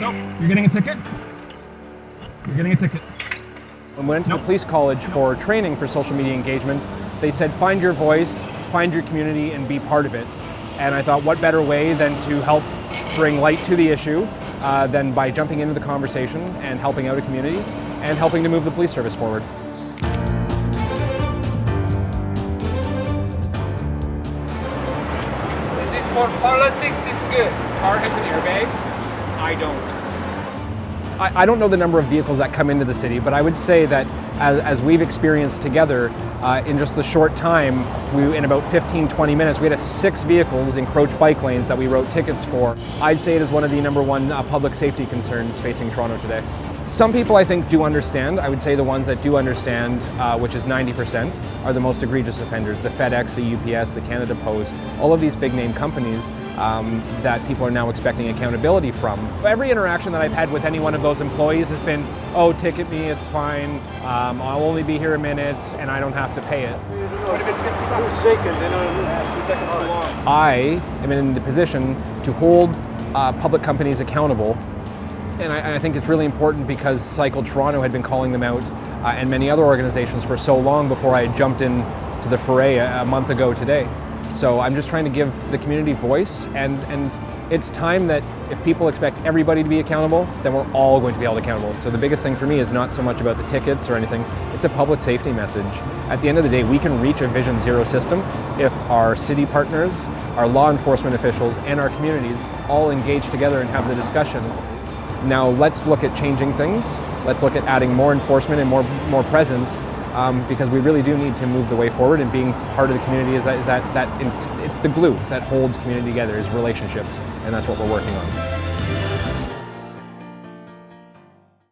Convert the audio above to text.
Nope. You're getting a ticket. You're getting a ticket. When we went to Nope. the police college for training for social media engagement, they said find your voice, find your community, and be part of it. And I thought, what better way than to help bring light to the issue uh, than by jumping into the conversation and helping out a community and helping to move the police service forward. Is it for politics? It's good. Car has an airbag. I don't. I, I don't know the number of vehicles that come into the city, but I would say that as, as we've experienced together uh, in just the short time, we in about 15, 20 minutes, we had six vehicles encroach bike lanes that we wrote tickets for. I'd say it is one of the number one uh, public safety concerns facing Toronto today. Some people I think do understand. I would say the ones that do understand, uh, which is 90%, are the most egregious offenders. The FedEx, the UPS, the Canada Post, all of these big name companies um, that people are now expecting accountability from. Every interaction that I've had with any one of those employees has been, oh, ticket me, it's fine, um, I'll only be here a minute and I don't have to pay it. I am in the position to hold uh, public companies accountable. And I, and I think it's really important because Cycle Toronto had been calling them out uh, and many other organizations for so long before I jumped in to the foray a, a month ago today. So I'm just trying to give the community voice and, and it's time that if people expect everybody to be accountable, then we're all going to be held accountable. So the biggest thing for me is not so much about the tickets or anything, it's a public safety message. At the end of the day, we can reach a Vision Zero system if our city partners, our law enforcement officials, and our communities all engage together and have the discussion. Now let's look at changing things. Let's look at adding more enforcement and more, more presence um, because we really do need to move the way forward and being part of the community is that, is that, that it's the glue that holds community together is relationships and that's what we're working on.